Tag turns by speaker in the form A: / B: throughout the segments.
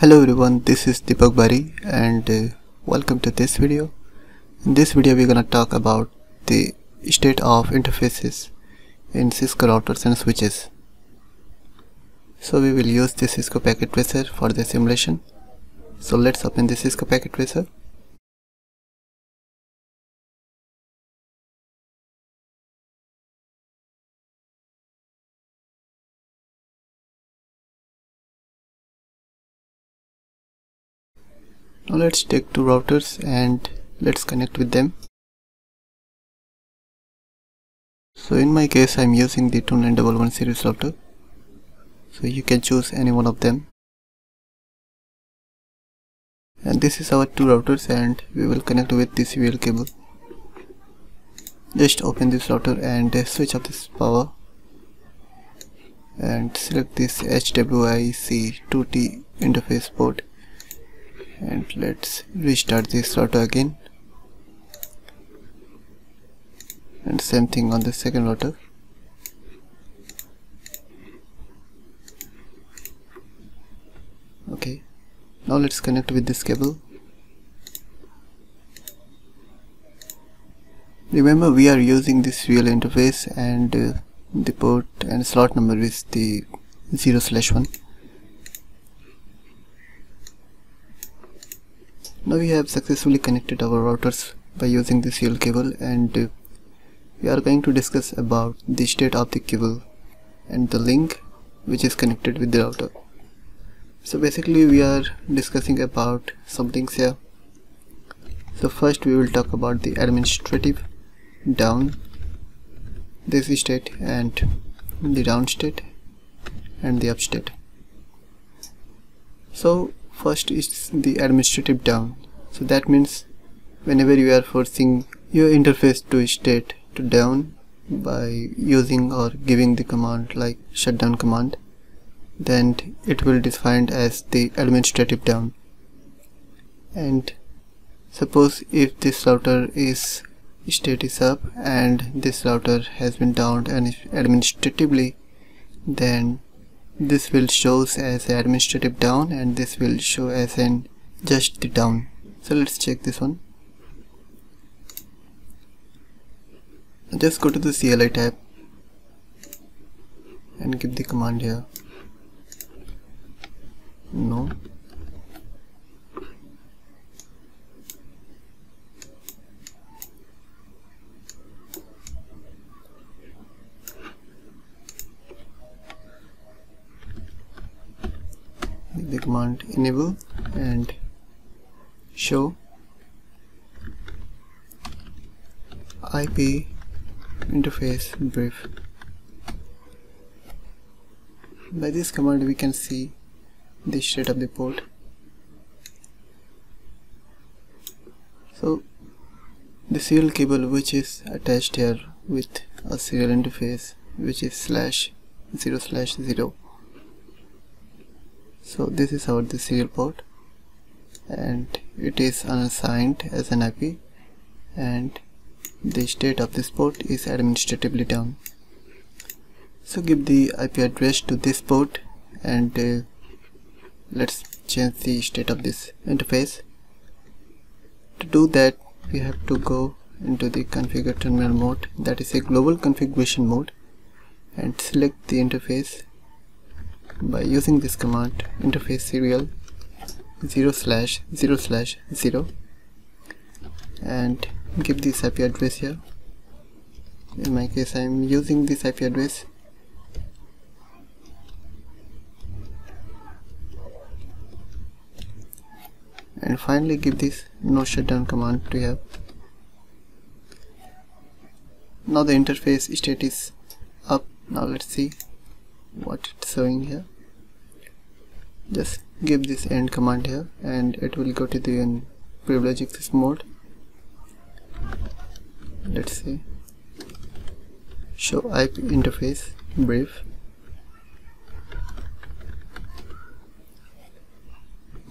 A: Hello everyone, this is Dipak Bari and uh, welcome to this video. In this video we're gonna talk about the state of interfaces in Cisco routers and switches. So we will use the Cisco Packet Tracer for the simulation. So let's open the Cisco Packet Tracer. Now let's take two routers and let's connect with them. So in my case I'm using the 2911 series router. So you can choose any one of them. And this is our two routers and we will connect with this serial cable. Just open this router and switch off this power and select this HWIC 2T interface port and let's restart this router again. And same thing on the second router okay. Now let's connect with this cable. Remember we are using this serial interface and uh, the port and slot number is the 0 slash 1 now we have successfully connected our routers by using the serial cable and uh, we are going to discuss about the state of the cable and the link which is connected with the router. So basically we are discussing about some things here. So first we will talk about the administrative down this state and the down state and the up state. So first is the administrative down so that means whenever you are forcing your interface to state to down by using or giving the command like shutdown command then it will defined as the administrative down and suppose if this router is state is up and this router has been downed and administratively then this will shows as administrative down and this will show as an just the down. So let's check this one. Just go to the CLI tab and give the command here. No the command enable and show IP interface brief. By this command we can see the state of the port. So the serial cable which is attached here with a serial interface which is slash 0 slash 0 so this is our the serial port and it is unassigned as an IP and the state of this port is administratively down. So give the IP address to this port and uh, let's change the state of this interface. To do that we have to go into the configure terminal mode. That is a global configuration mode and select the interface by using this command interface serial 0 slash 0 slash 0 and give this IP address here. In my case I am using this IP address. And finally give this no shutdown command to have now the interface state is up. Now let's see what it's showing here. Just give this end command here and it will go to the privilege access mode. Let's see. Show IP interface brief.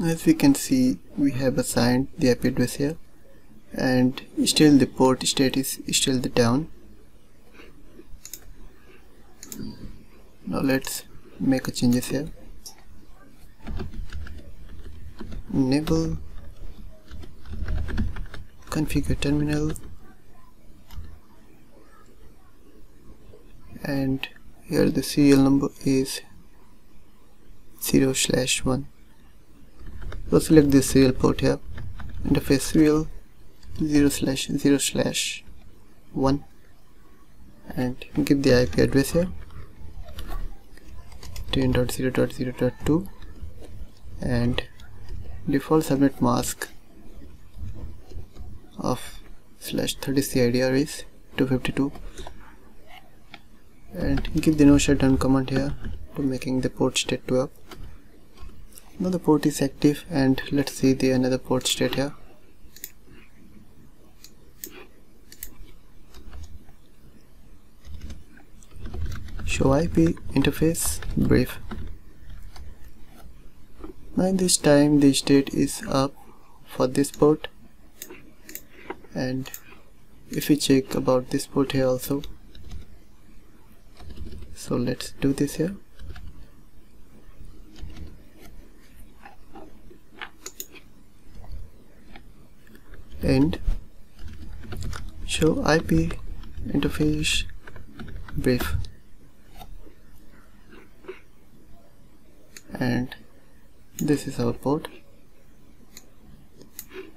A: As we can see we have assigned the IP address here and still the port state is still the down now let's make a changes here. Enable configure terminal and here the serial number is 0 slash 1 so select this serial port here. Interface serial 0 slash 0 slash 1 and give the IP address here 10.0.0.2 and default subnet mask of slash 30 CIDR is 252 and give the no shutdown command here to making the port state 12 now the port is active and let's see the another port state here show IP interface? Brief. Now this time the state is up for this port. And if we check about this port here also. So let's do this here. And show IP interface? Brief and this is our port.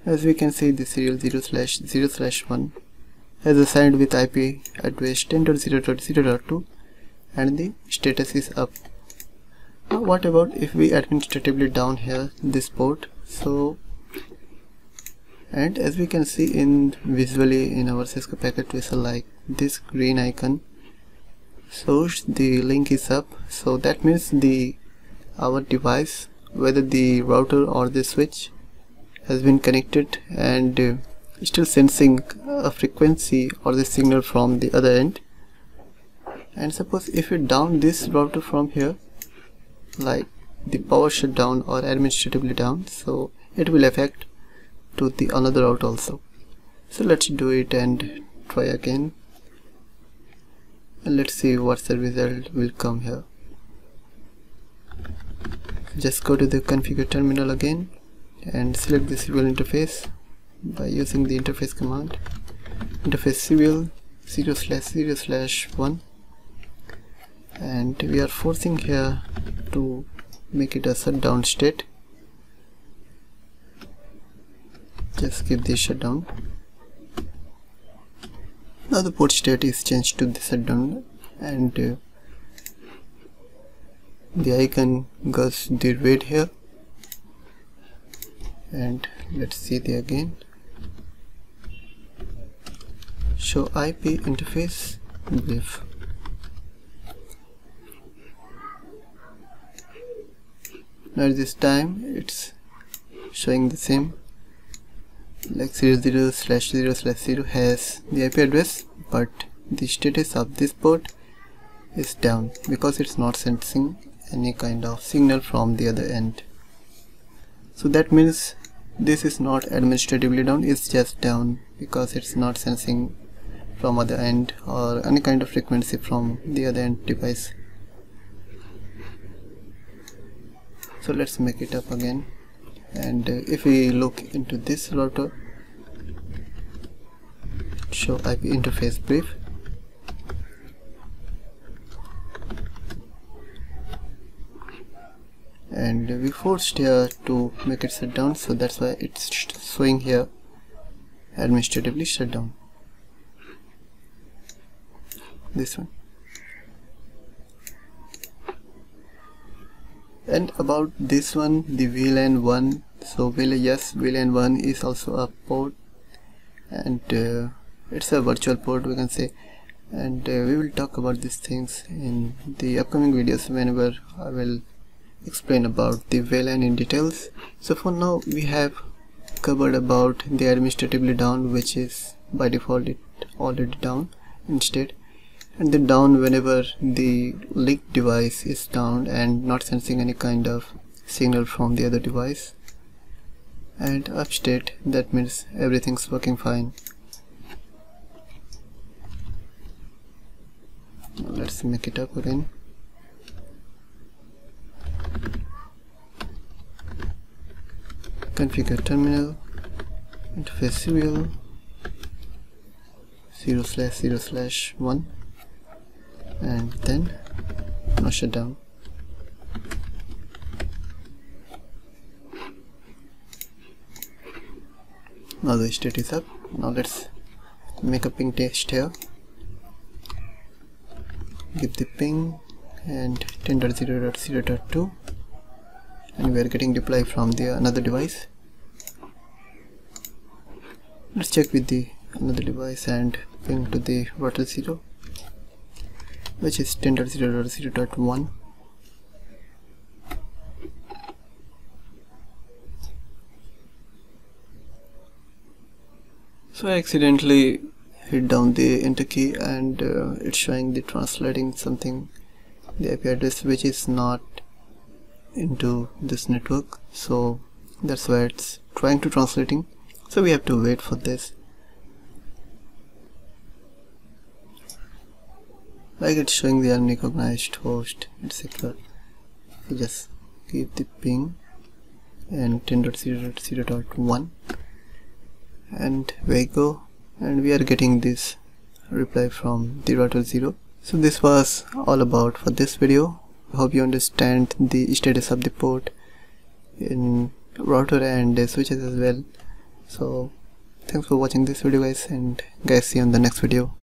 A: As we can see the serial 0 slash 0 slash 1 is assigned with IP address 10.0.0.2 and the status is up. Now what about if we administratively down here this port? So and as we can see in visually in our Cisco packet tracer like this green icon shows the link is up. So that means the our device whether the router or the switch has been connected and uh, still sensing a frequency or the signal from the other end. And suppose if you down this router from here like the power shutdown or administratively down so it will affect to the another route also. So let's do it and try again. And let's see what's the result will come here just go to the configure terminal again and select the serial interface by using the interface command. Interface serial 0 slash 0 slash 1 and we are forcing here to make it a shutdown state. Just keep this shutdown. Now the port state is changed to the shutdown and uh, the icon goes the red here. And let's see the again. Show IP interface brief now this time it's showing the same. Like 00 slash 0 slash 0 has the IP address but the status of this port is down because it's not sensing any kind of signal from the other end. So that means this is not administratively down it's just down because it's not sensing from other end or any kind of frequency from the other end device. So let's make it up again. And uh, if we look into this router show IP interface brief and we forced here to make it shut down so that's why it's showing here. Administratively shut down. This one. And about this one the VLAN 1 so VLAN, yes VLAN 1 is also a port. And uh, it's a virtual port we can say. And uh, we will talk about these things in the upcoming videos whenever I will explain about the VLAN in details. So for now we have covered about the administratively down which is by default it already down instead. And the down whenever the linked device is down and not sensing any kind of signal from the other device. And up state that means everything's working fine. Let's make it up again configure terminal interface serial 0 slash 0 slash 1 and then now shut down. Now the state is up. Now let's make a ping test here. Give the ping and 10.0.0.2 and we are getting reply from the another device let's check with the another device and ping to the router 0 which is 10.0.0.1 so I accidentally hit down the enter key and uh, it's showing the translating something the IP address which is not into this network. So that's why it's trying to translating so we have to wait for this. Like it's showing the unrecognized host? Etc so just give the ping and 10.0.0.1 and we go and we are getting this reply from the router 0 so this was all about for this video. Hope you understand the status of the port in router and switches as well so thanks for watching this video guys and guys see you on the next video